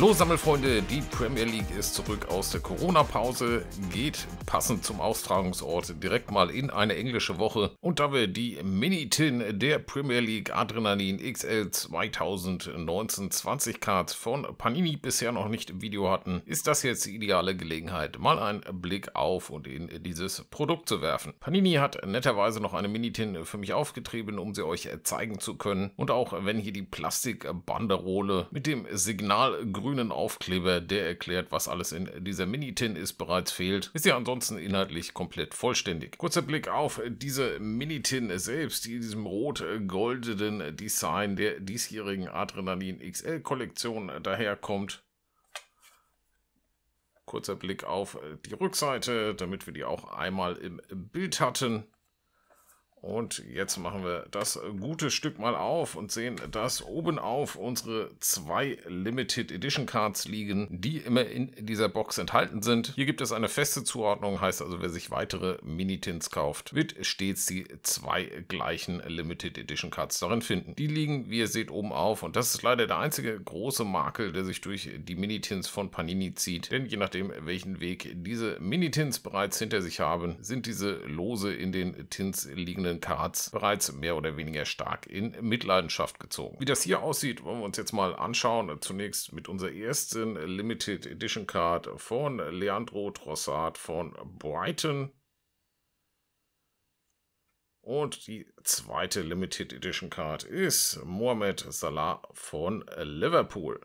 Hallo Sammelfreunde, die Premier League ist zurück aus der Corona-Pause, geht passend zum Austragungsort direkt mal in eine englische Woche. Und da wir die Mini-Tin der Premier League Adrenalin XL 2019-20 Cards von Panini bisher noch nicht im Video hatten, ist das jetzt die ideale Gelegenheit, mal einen Blick auf und in dieses Produkt zu werfen. Panini hat netterweise noch eine Mini-Tin für mich aufgetrieben, um sie euch zeigen zu können. Und auch wenn hier die Plastikbanderole mit dem Signal grünen Aufkleber, der erklärt, was alles in dieser Mini-Tin ist, bereits fehlt, ist ja ansonsten inhaltlich komplett vollständig. Kurzer Blick auf diese Mini-Tin selbst, die in diesem rot-goldenen Design der diesjährigen Adrenalin XL-Kollektion daherkommt. Kurzer Blick auf die Rückseite, damit wir die auch einmal im Bild hatten. Und jetzt machen wir das gute Stück mal auf und sehen, dass oben auf unsere zwei Limited Edition Cards liegen, die immer in dieser Box enthalten sind. Hier gibt es eine feste Zuordnung, heißt also, wer sich weitere Minitins kauft, wird stets die zwei gleichen Limited Edition Cards darin finden. Die liegen, wie ihr seht, oben auf und das ist leider der einzige große Makel, der sich durch die Minitins von Panini zieht, denn je nachdem, welchen Weg diese Minitins bereits hinter sich haben, sind diese Lose in den Tins liegenden einzelnen Cards bereits mehr oder weniger stark in Mitleidenschaft gezogen. Wie das hier aussieht, wollen wir uns jetzt mal anschauen. Zunächst mit unserer ersten Limited Edition Card von Leandro Trossard von Brighton. Und die zweite Limited Edition Card ist Mohamed Salah von Liverpool.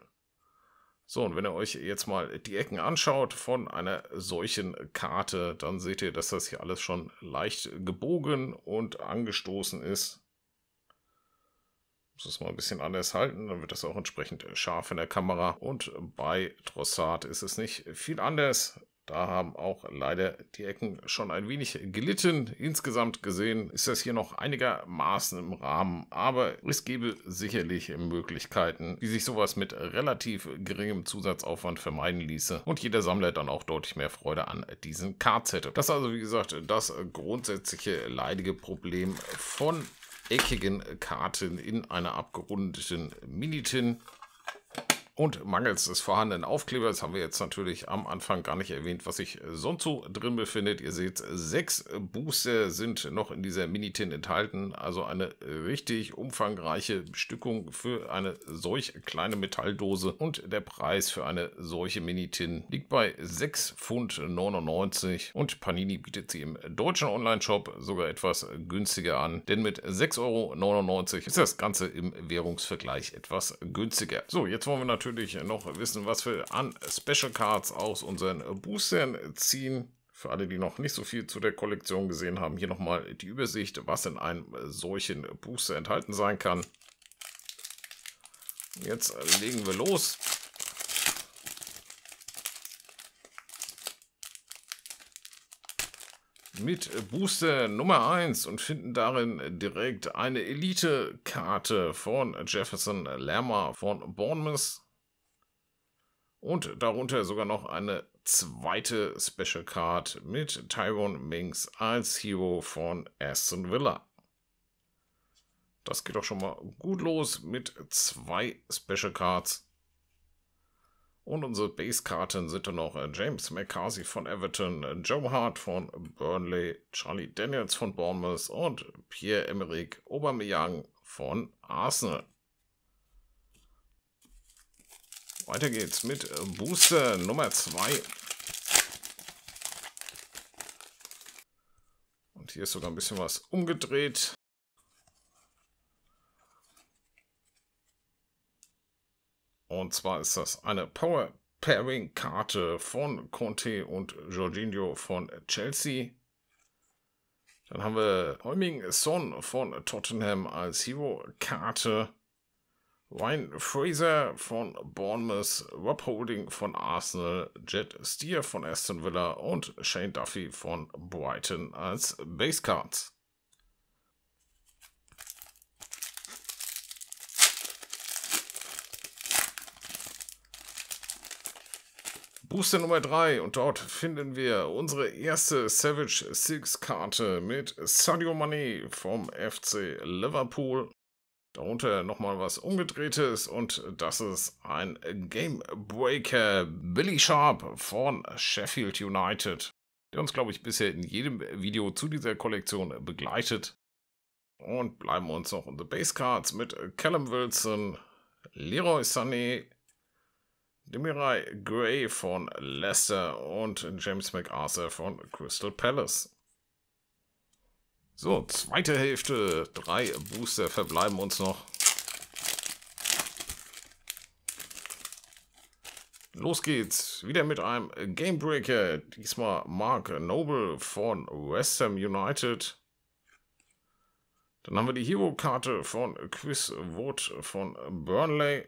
So, und wenn ihr euch jetzt mal die Ecken anschaut von einer solchen Karte, dann seht ihr, dass das hier alles schon leicht gebogen und angestoßen ist. Muss es mal ein bisschen anders halten, dann wird das auch entsprechend scharf in der Kamera. Und bei Trossard ist es nicht viel anders. Da haben auch leider die Ecken schon ein wenig gelitten. Insgesamt gesehen ist das hier noch einigermaßen im Rahmen, aber es gäbe sicherlich Möglichkeiten, wie sich sowas mit relativ geringem Zusatzaufwand vermeiden ließe und jeder Sammler dann auch deutlich mehr Freude an diesen Cards hätte. Das ist also wie gesagt das grundsätzliche leidige Problem von eckigen Karten in einer abgerundeten Minitin. Und mangels des vorhandenen Aufklebers haben wir jetzt natürlich am Anfang gar nicht erwähnt, was sich sonst so drin befindet. Ihr seht, sechs Booster sind noch in dieser Mini-Tin enthalten. Also eine richtig umfangreiche Bestückung für eine solch kleine Metalldose. Und der Preis für eine solche Mini-Tin liegt bei 6,99 Pfund. Und Panini bietet sie im deutschen Online-Shop sogar etwas günstiger an. Denn mit 6,99 Euro ist das Ganze im Währungsvergleich etwas günstiger. So, jetzt wollen wir natürlich natürlich noch wissen, was wir an Special Cards aus unseren Boostern ziehen. Für alle, die noch nicht so viel zu der Kollektion gesehen haben, hier nochmal die Übersicht, was in einem solchen Booster enthalten sein kann. Jetzt legen wir los. mit Booster Nummer 1 und finden darin direkt eine Elite-Karte von Jefferson Lerma von Bournemouth und darunter sogar noch eine zweite Special Card mit Tyrone Minks als Hero von Aston Villa. Das geht doch schon mal gut los mit zwei Special Cards. Und unsere Base-Karten sind dann noch James McCarthy von Everton, Joe Hart von Burnley, Charlie Daniels von Bournemouth und Pierre-Emerick Aubameyang von Arsenal. Weiter geht's mit äh, Booster Nummer 2. Und hier ist sogar ein bisschen was umgedreht. Und zwar ist das eine Power Pairing Karte von Conte und Jorginho von Chelsea. Dann haben wir Heuming Son von Tottenham als Hero Karte. Ryan Fraser von Bournemouth, Rob Holding von Arsenal, Jet Steer von Aston Villa und Shane Duffy von Brighton als Basecards. Booster Nummer 3 und dort finden wir unsere erste Savage Six Karte mit Sadio Mane vom FC Liverpool Darunter nochmal was umgedrehtes und das ist ein Game Breaker Billy Sharp von Sheffield United, der uns, glaube ich, bisher in jedem Video zu dieser Kollektion begleitet. Und bleiben uns noch unsere Base Cards mit Callum Wilson, Leroy Sané, Demirai Gray von Leicester und James McArthur von Crystal Palace. So, zweite Hälfte. Drei Booster verbleiben uns noch. Los geht's. Wieder mit einem Gamebreaker. Diesmal Mark Noble von West Ham United. Dann haben wir die Hero-Karte von Chris Wood von Burnley.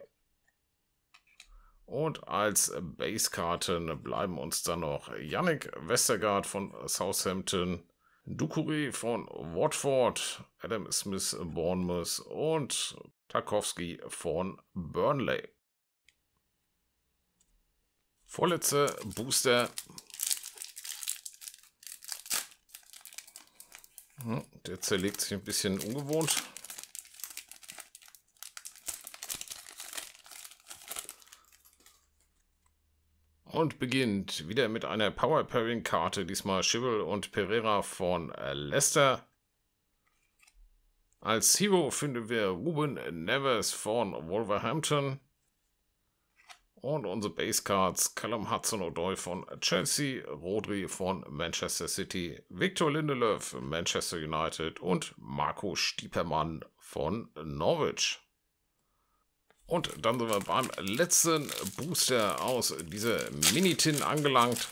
Und als Base-Karten bleiben uns dann noch Yannick Westergaard von Southampton, Ducouré von Watford, Adam Smith Bournemouth und Tarkowski von Burnley. Vorletzte Booster Hm, der zerlegt sich ein bisschen ungewohnt. Und beginnt wieder mit einer Power Pairing Karte, diesmal Schivel und Pereira von äh, Leicester. Als Hero finden wir Ruben Neves von Wolverhampton. Und unsere Base Cards Callum Hudson-Odoi von Chelsea, Rodri von Manchester City, Victor Lindelöf, Manchester United und Marco Stiepermann von Norwich. Und dann sind wir beim letzten Booster aus dieser Mini-Tin angelangt.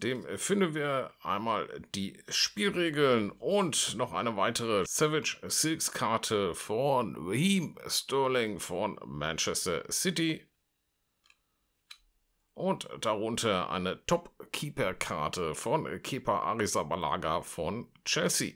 dem finden wir einmal die Spielregeln und noch eine weitere Savage Silks Karte von Raheem Sterling von Manchester City. Und darunter eine Top-Keeper-Karte von Kepa Arrizabalaga von Chelsea.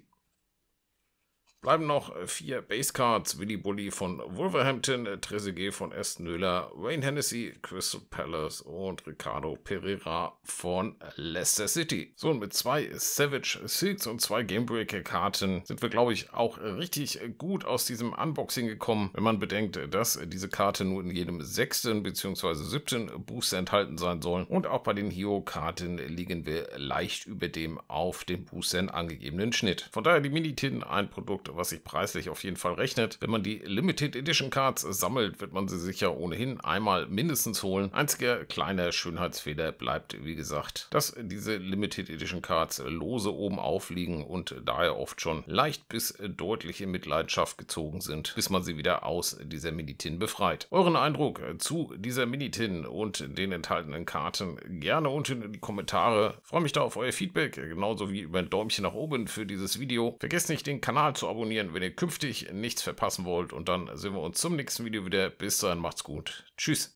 Bleiben noch vier Basecards. Willy Bully von Wolverhampton, Trezeguet von Aston Villa, Wayne Hennessy, Crystal Palace und Ricardo Pereira von Leicester City. So, und mit zwei Savage Silks und zwei Gamebreaker-Karten sind wir, glaube ich, auch richtig gut aus diesem Unboxing gekommen, wenn man bedenkt, dass diese Karte nur in jedem sechsten bzw. siebten Booster enthalten sein soll. Und auch bei den Hero-Karten liegen wir leicht über dem auf den Boostern angegebenen Schnitt. Von daher die Mini-Tin ein Produkt, was sich preislich auf jeden Fall rechnet. Wenn man die Limited Edition Cards sammelt, wird man sie sicher ohnehin einmal mindestens holen. Einziger kleiner Schönheitsfehler bleibt, wie gesagt, dass diese Limited Edition Cards lose oben aufliegen und daher oft schon leicht bis deutlich in Mitleidenschaft gezogen sind, bis man sie wieder aus dieser Minitin befreit. Euren Eindruck zu dieser Minitin und den enthaltenen Karten gerne unten in die Kommentare. Ich freue mich da auf euer Feedback, genauso wie über ein Däumchen nach oben für dieses Video. Vergesst nicht, den Kanal zu abonnieren abonnieren, wenn ihr künftig nichts verpassen wollt. Und dann sehen wir uns zum nächsten Video wieder. Bis dahin, macht's gut. Tschüss.